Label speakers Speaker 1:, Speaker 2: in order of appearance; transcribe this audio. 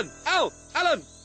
Speaker 1: Alan! Al! Alan!